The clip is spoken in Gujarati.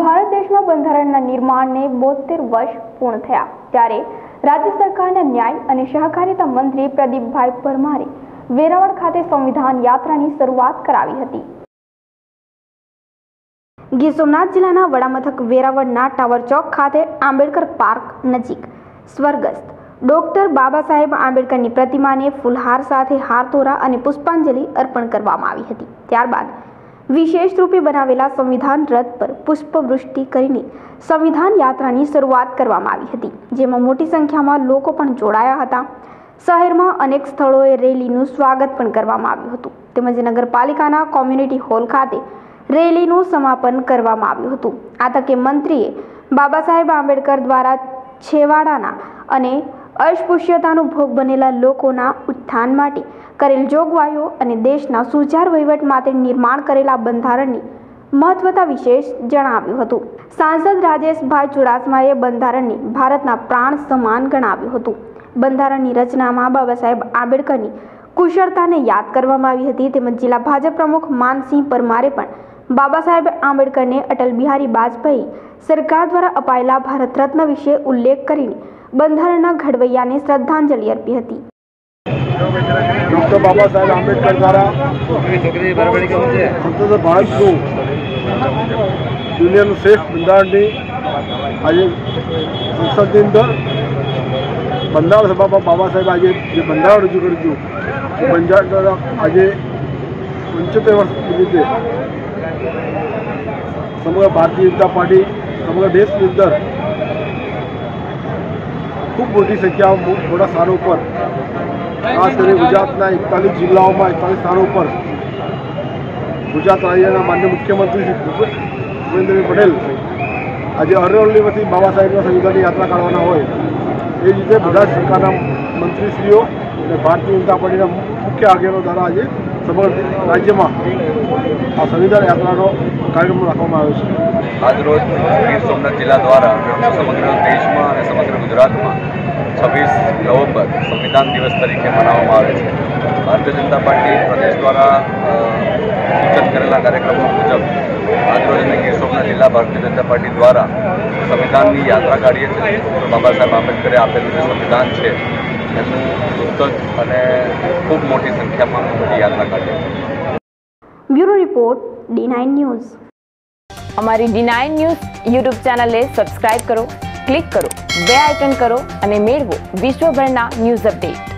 ભારત દેશમાં બંધારણના નિર્માણને બોતેર વર્ષ પૂર્ણ થયા. ત્યારે રાજ્ય સરકારના ન્યાય અને સહકારિતા મંત્રી પ્રદીપભાઈ પરમારે વેરાવળ ખાતે સંવિધાન યાત્રાની શરૂઆત કરાવી હતી. ગીર સોમનાથ જિલ્લાના વડામથક વેરાવળના ટાવર ચોક ખાતે આંબેડકર પાર્ક નજીક સ્વર્ગસ્થ ડોક્ટર બાબા સાહેબ આંબેડકરની પ્રતિમાને ફૂલહાર સાથે હારતોરા અને પુષ્પાંજલિ અર્પણ કરવામાં આવી હતી. ત્યારબાદ વિશેષ રૂપે બનાવેલા સંવિધાન રથ પર પુષ્પવૃષ્ટિ કરીને સંવિધાન યાત્રાની શરૂઆત કરવામાં આવી હતી, જેમાં મોટી સંખ્યામાં લોકો પણ જોડાયા હતા. શહેરમાં અનેક સ્થળોએ રેલીનું સ્વાગત પણ કરવામાં આવ્યું હતું. તેમજ નગરપાલિકાના કોમ્યુનિટી હોલ ખાતે રેલીનું સમાપન કરવામાં આવ્યું હતું. આ તકે મંત્રીએ બાબા સાહેબ આંબેડકર દ્વારા છેવાડાના અને અસ્પૃશ્યતાનો ભોગ બનેલા લોકોના ઉત્થાન માટે કરેલ જોગવાઈઓ અને દેશના સુચાર વહીવટ માટે નિર્માણ કરેલા બંધારણની મહત્વતા વિશેષ જણાવ્યું હતું. સાંસદ રાજેશભાઈ ચુડાસમાએ બંધારણને ભારતના પ્રાણ સમાન ગણાવ્યું હતું. બંધારણની રચનામાં બાબા સાહેબ આંબેડકરની કુશળતાને યાદ કરવામાં આવી હતી. તેમજ જિલ્લા ભાજપ પ્રમુખ માનસિંહ પરમારે પણ બાબા સાહેબ આંબેડકરને અટલ બિહારી વાજપેયી સરકાર દ્વારા અપાયેલા ભારત રત્ન વિશે ઉલ્લેખ કરીને બંધારણના ઘડવૈયાને શ્રદ્ધાંજલિ અર્પી હતી. ડૉક્ટર બાબા દુનિયાનું શ્રેષ્ઠ બંધારણની આજે સંસદની અંદર બંધારણ સભામાં બાબા સાહેબ આજે જે બંધારણ રજૂ કર્યું હતું બંધારણ દ્વારા આજે પંચોતેર વર્ષ નિમિત્તે સમગ્ર ભારતીય જનતા પાર્ટી, સમગ્ર દેશની અંદર ખૂબ મોટી સંખ્યામાં મોટા સ્થાનો ઉપર, ખાસ કરીને ગુજરાતના એકતાલીસ જિલ્લાઓમાં એકતાલીસ સ્થાનો ઉપર ગુજરાત રાજ્યના માન્ય મુખ્યમંત્રી શ્રી ભૂપે- ભૂપેન્દ્રભાઈ પટેલ આજે અરવલ્લીમાંથી બાબા સાહેબના સંવિધાનની યાત્રા કાઢવાના હોય, એ રીતે બધા સરકારના મંત્રીશ્રીઓ અને ભારતીય જનતા પાર્ટીના મુખ્ય આગેવાનો દ્વારા આજે સમગ્ર રાજ્યમાં આ સંવિધાન યાત્રાનો કાર્યક્રમ રાખવામાં આવ્યો છે. આજરોજ ગીર સોમનાથ જિલ્લા દ્વારા સમગ્ર દેશમાં અને સમગ્ર ગુજરાતમાં છવ્વીસ નવેમ્બર સંવિધાન દિવસ તરીકે મનાવવામાં આવે છે. ભારતીય જનતા પાર્ટી પ્રદેશ દ્વારા સૂચન કરેલા કાર્યક્રમો મુજબ આજરોજ અમે ગીર સોમનાથ જિલ્લા ભારતીય જનતા પાર્ટી દ્વારા સંવિધાનની યાત્રા કાઢીએ છીએ. બાબા સાહેબ આંબેડકરે આપેલું જે સંવિધાન છે એનું પુસ્તક અને ખૂબ મોટી સંખ્યામાં મોટી યાત્રા કાઢીએ bureau report D nine news. અમારી ડી નાઇન ન્યૂઝ યુટ્યુબ ચેનલને સબસ્ક્રાઇબ કરો ક્લિક કરો બે આઇકન કરો અને મેળવો વિશ્વભરના ન્યૂઝ અપડેટ.